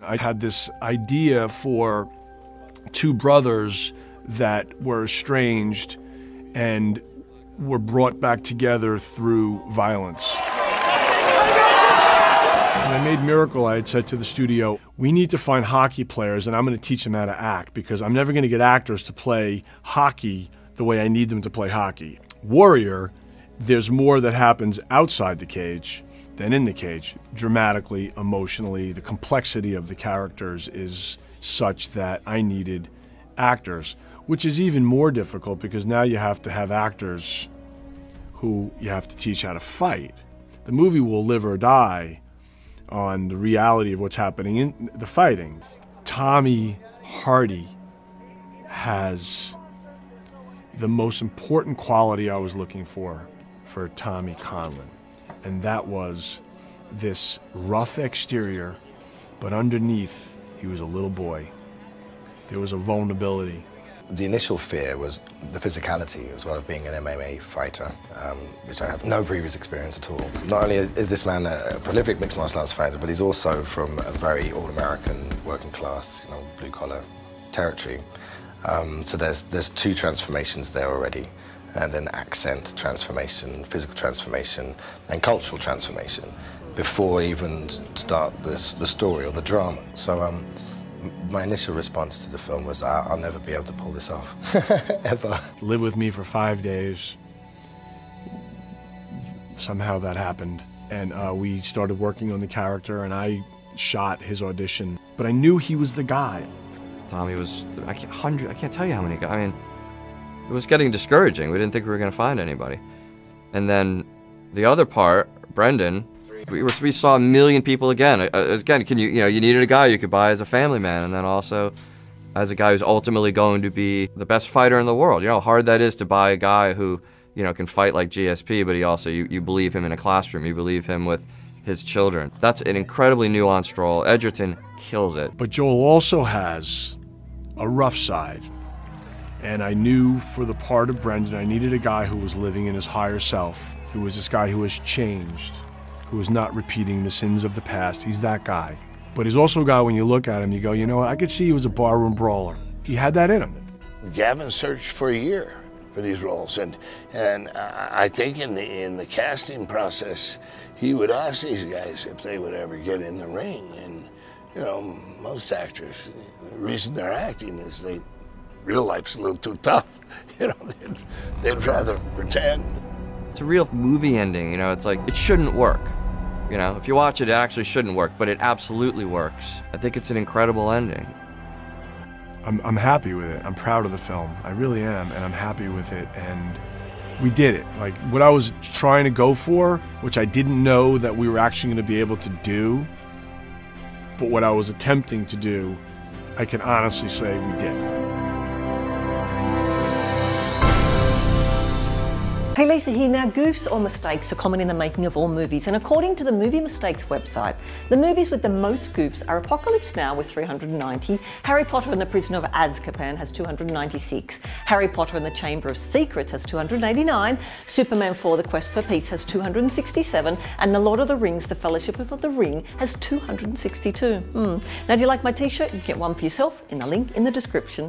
I had this idea for two brothers that were estranged and were brought back together through violence. When I made Miracle, I had said to the studio, we need to find hockey players and I'm going to teach them how to act because I'm never going to get actors to play hockey the way I need them to play hockey. Warrior, there's more that happens outside the cage than in the cage. Dramatically, emotionally, the complexity of the characters is such that I needed actors, which is even more difficult because now you have to have actors who you have to teach how to fight. The movie will live or die on the reality of what's happening in the fighting. Tommy Hardy has the most important quality I was looking for for Tommy Conlon, and that was this rough exterior, but underneath he was a little boy. There was a vulnerability. The initial fear was the physicality as well of being an MMA fighter, um, which I have no previous experience at all. Not only is this man a prolific mixed martial arts fighter, but he's also from a very all-American working class, you know, blue-collar territory. Um, so there's there's two transformations there already, and then accent transformation, physical transformation, and cultural transformation before even start the the story or the drama. So um, my initial response to the film was, I'll never be able to pull this off, ever. Live with me for five days. Somehow that happened, and uh, we started working on the character, and I shot his audition. But I knew he was the guy. Tommy was I can't, hundred. I can't tell you how many guys. I mean, it was getting discouraging. We didn't think we were going to find anybody. And then the other part, Brendan, we, we saw a million people again. Uh, again, can you you know you needed a guy you could buy as a family man, and then also as a guy who's ultimately going to be the best fighter in the world. You know how hard that is to buy a guy who you know can fight like GSP, but he also you, you believe him in a classroom. You believe him with his children. That's an incredibly nuanced role. Edgerton kills it. But Joel also has a rough side. And I knew for the part of Brendan, I needed a guy who was living in his higher self, who was this guy who has changed, who was not repeating the sins of the past. He's that guy. But he's also a guy, when you look at him, you go, you know I could see he was a barroom brawler. He had that in him. Gavin searched for a year for these roles, and and I think in the in the casting process, he would ask these guys if they would ever get in the ring, and you know, most actors, the reason they're acting is they real life's a little too tough. You know, they'd, they'd rather pretend. It's a real movie ending, you know, it's like, it shouldn't work. You know, if you watch it, it actually shouldn't work, but it absolutely works. I think it's an incredible ending. I'm, I'm happy with it. I'm proud of the film. I really am, and I'm happy with it. And we did it. Like what I was trying to go for, which I didn't know that we were actually going to be able to do, but what I was attempting to do, I can honestly say we did. Hey Lisa here. Now, goofs or mistakes are common in the making of all movies, and according to the Movie Mistakes website, the movies with the most goofs are Apocalypse Now with 390, Harry Potter and the Prisoner of Azkaban has 296, Harry Potter and the Chamber of Secrets has 289, Superman 4 The Quest for Peace has 267, and The Lord of the Rings The Fellowship of the Ring has 262. Hmm. Now, do you like my t shirt? You can get one for yourself in the link in the description.